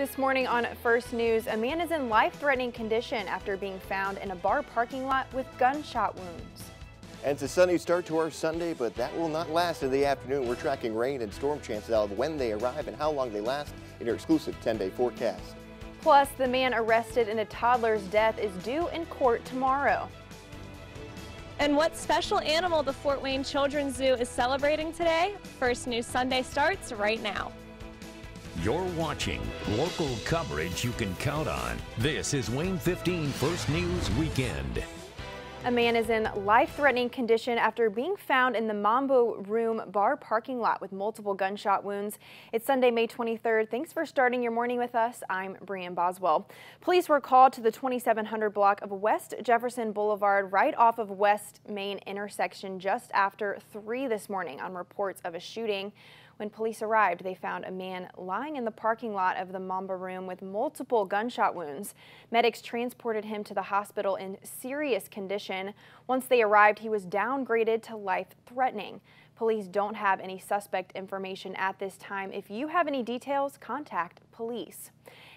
This morning on First News, a man is in life-threatening condition after being found in a bar parking lot with gunshot wounds. And it's a sunny start to our Sunday, but that will not last in the afternoon. We're tracking rain and storm chances out of when they arrive and how long they last in your exclusive 10-day forecast. Plus, the man arrested in a toddler's death is due in court tomorrow. And what special animal the Fort Wayne Children's Zoo is celebrating today? First News Sunday starts right now. You're watching local coverage you can count on. This is WANE 15 First News Weekend. A man is in life-threatening condition after being found in the Mambo Room bar parking lot with multiple gunshot wounds. It's Sunday, May 23rd. Thanks for starting your morning with us. I'm Brian Boswell. Police were called to the 2700 block of West Jefferson Boulevard right off of West Main intersection just after 3 this morning on reports of a shooting. When police arrived, they found a man lying in the parking lot of the Mambo room with multiple gunshot wounds. Medics transported him to the hospital in serious condition. Once they arrived, he was downgraded to life-threatening. Police don't have any suspect information at this time. If you have any details, contact police.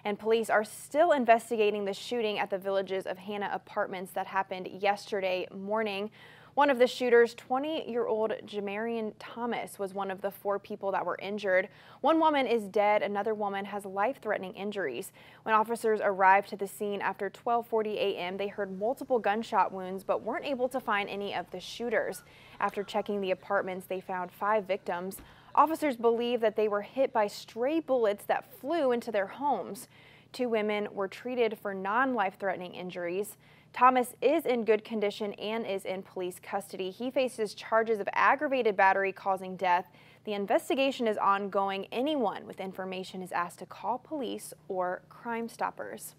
And police are still investigating the shooting at the Villages of Hanna Apartments that happened yesterday morning. One of the shooters, 20-year-old Jamarian Thomas, was one of the four people that were injured. One woman is dead. Another woman has life-threatening injuries. When officers arrived to the scene after 1240 a.m., they heard multiple gunshot wounds but weren't able to find any of the shooters. After checking the apartments, they found five victims. Officers believe that they were hit by stray bullets that flew into their homes. Two women were treated for non-life-threatening injuries. Thomas is in good condition and is in police custody. He faces charges of aggravated battery causing death. The investigation is ongoing. Anyone with information is asked to call police or Crime Stoppers.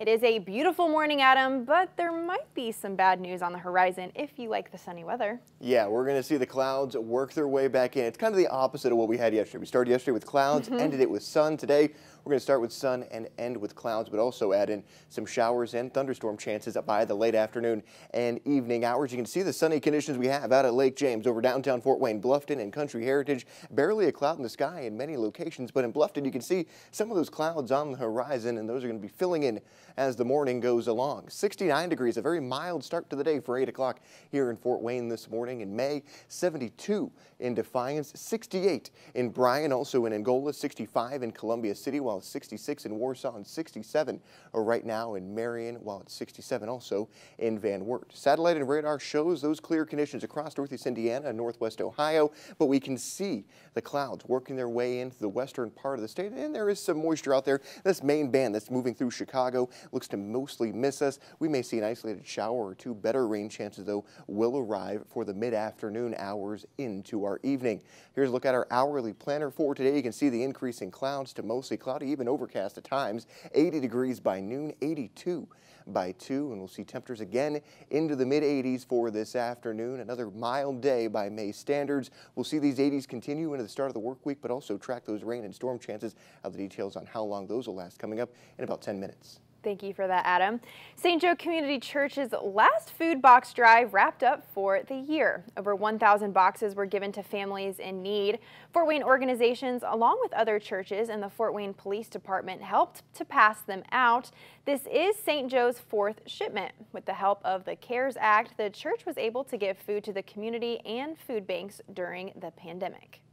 It is a beautiful morning, Adam, but there might be some bad news on the horizon if you like the sunny weather. Yeah, we're going to see the clouds work their way back in. It's kind of the opposite of what we had yesterday. We started yesterday with clouds, mm -hmm. ended it with sun. Today, we're going to start with sun and end with clouds, but also add in some showers and thunderstorm chances by the late afternoon and evening hours. You can see the sunny conditions we have out at Lake James over downtown Fort Wayne, Bluffton, and Country Heritage. Barely a cloud in the sky in many locations, but in Bluffton, you can see some of those clouds on the horizon, and those are going to be filling in as the morning goes along. 69 degrees, a very mild start to the day for 8 o'clock here in Fort Wayne this morning. In May, 72 in Defiance, 68 in Bryan, also in Angola, 65 in Columbia City, while 66 in Warsaw and 67 right now in Marion, while it's 67 also in Van Wert. Satellite and radar shows those clear conditions across northeast Indiana and northwest Ohio, but we can see the clouds working their way into the western part of the state, and there is some moisture out there. This main band that's moving through Chicago looks to mostly miss us. We may see an isolated shower or two. Better rain chances, though, will arrive for the mid-afternoon hours into our evening. Here's a look at our hourly planner for today. You can see the increase in clouds to mostly cloudy, even overcast at times. 80 degrees by noon, 82 by 2, and we'll see temperatures again into the mid-80s for this afternoon. Another mild day by May standards. We'll see these 80s continue into the start of the work week, but also track those rain and storm chances. Have the details on how long those will last coming up in about 10 minutes. Thank you for that, Adam. St. Joe Community Church's last food box drive wrapped up for the year. Over 1,000 boxes were given to families in need. Fort Wayne organizations, along with other churches and the Fort Wayne Police Department, helped to pass them out. This is St. Joe's fourth shipment. With the help of the CARES Act, the church was able to give food to the community and food banks during the pandemic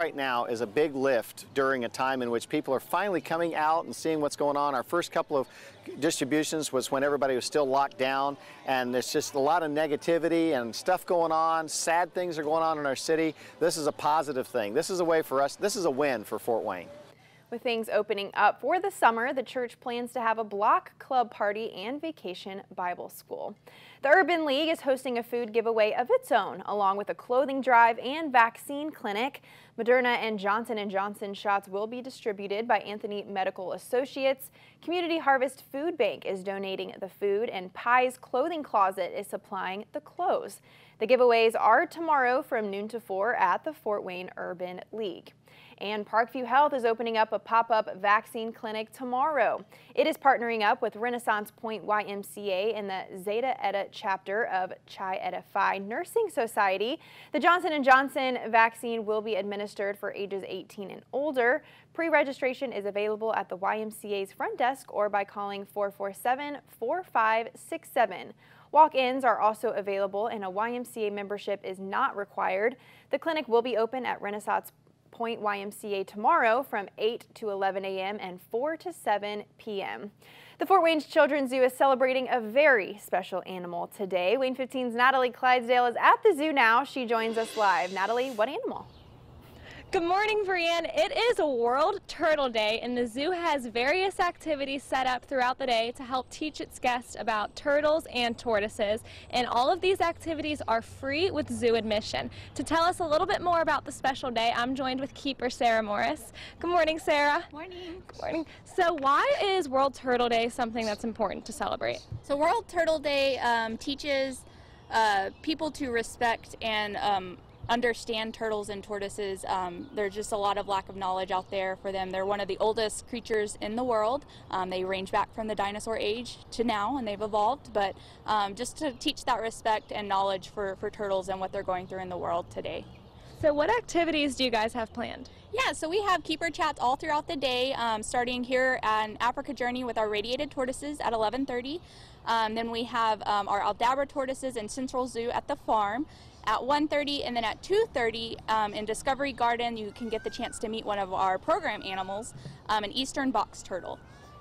right now is a big lift during a time in which people are finally coming out and seeing what's going on. Our first couple of distributions was when everybody was still locked down and there's just a lot of negativity and stuff going on. Sad things are going on in our city. This is a positive thing. This is a way for us, this is a win for Fort Wayne. With things opening up for the summer, the church plans to have a block club party and vacation Bible school. The Urban League is hosting a food giveaway of its own, along with a clothing drive and vaccine clinic. Moderna and Johnson & Johnson shots will be distributed by Anthony Medical Associates. Community Harvest Food Bank is donating the food, and Pie's Clothing Closet is supplying the clothes. The giveaways are tomorrow from noon to 4 at the Fort Wayne Urban League. And Parkview Health is opening up a pop-up vaccine clinic tomorrow. It is partnering up with Renaissance Point YMCA and the Zeta Eta chapter of Chi Eta Phi Nursing Society. The Johnson & Johnson vaccine will be administered for ages 18 and older. Pre-registration is available at the YMCA's front desk or by calling 447-4567. Walk-ins are also available and a YMCA membership is not required. The clinic will be open at Renaissance Point YMCA tomorrow from 8 to 11 a.m. and 4 to 7 p.m. The Fort Wayne Children's Zoo is celebrating a very special animal today. WANE 15's Natalie Clydesdale is at the zoo now. She joins us live. Natalie, what animal? Good morning, Brienne. It is World Turtle Day, and the zoo has various activities set up throughout the day to help teach its guests about turtles and tortoises. And all of these activities are free with zoo admission. To tell us a little bit more about the special day, I'm joined with keeper Sarah Morris. Good morning, Sarah. Morning. Good morning. So, why is World Turtle Day something that's important to celebrate? So, World Turtle Day um, teaches uh, people to respect and um, understand turtles and tortoises. Um, there's just a lot of lack of knowledge out there for them. They're one of the oldest creatures in the world. Um, they range back from the dinosaur age to now, and they've evolved. But um, just to teach that respect and knowledge for, for turtles and what they're going through in the world today. So, what activities do you guys have planned? Yeah, so we have keeper chats all throughout the day, um, starting here at Africa Journey with our radiated tortoises at 11:30. Um, then we have um, our Aldabra tortoises in Central Zoo at the farm at 1.30 and then at 2.30 um, in Discovery Garden you can get the chance to meet one of our program animals, um, an eastern box turtle.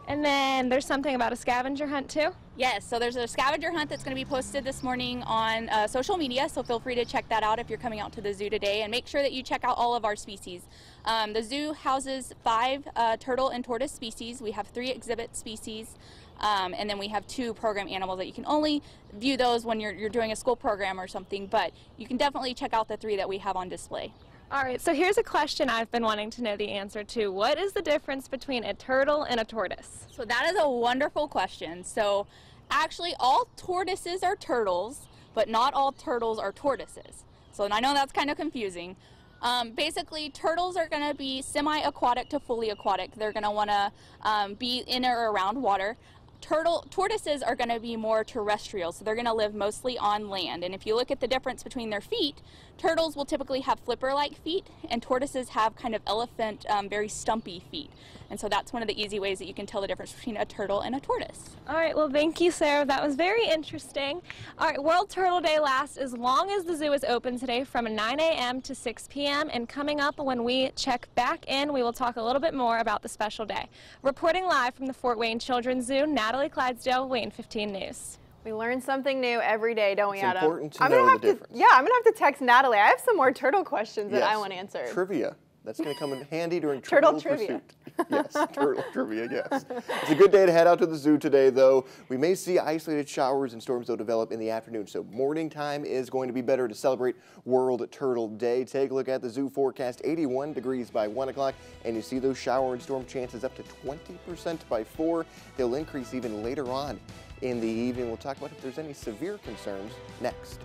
And then there's something about a scavenger hunt too? Yes, so there's a scavenger hunt that's going to be posted this morning on uh, social media, so feel free to check that out if you're coming out to the zoo today and make sure that you check out all of our species. Um, the zoo houses five uh, turtle and tortoise species. We have three exhibit species. Um, and then we have two program animals that you can only view those when you're, you're doing a school program or something, but you can definitely check out the three that we have on display. All right, so here's a question I've been wanting to know the answer to. What is the difference between a turtle and a tortoise? So that is a wonderful question. So actually all tortoises are turtles, but not all turtles are tortoises. So I know that's kind of confusing. Um, basically, turtles are going to be semi-aquatic to fully aquatic. They're going to want to um, be in or around water turtle tortoises are going to be more terrestrial so they're going to live mostly on land. And if you look at the difference between their feet turtles will typically have flipper like feet and tortoises have kind of elephant um, very stumpy feet and so that's one of the easy ways that you can tell the difference between a turtle and a tortoise. All right, well thank you Sarah, that was very interesting. All right, World Turtle Day lasts as long as the zoo is open today from 9 a.m. to 6 p.m. and coming up when we check back in we will talk a little bit more about the special day. Reporting live from the Fort Wayne Children's Zoo, Natalie Clydesdale, WANE 15 News. We learn something new every day, don't it's we, Adam? It's important to I'm know gonna have the to, difference. Yeah, I'm gonna have to text Natalie. I have some more turtle questions that I want answered. Trivia. That's going to come in handy during Turtle trivia. Pursuit. yes, turtle trivia, yes. It's a good day to head out to the zoo today, though. We may see isolated showers and storms, though, develop in the afternoon, so morning time is going to be better to celebrate World Turtle Day. Take a look at the zoo forecast, 81 degrees by 1 o'clock, and you see those shower and storm chances up to 20% by 4. They'll increase even later on in the evening. We'll talk about if there's any severe concerns next.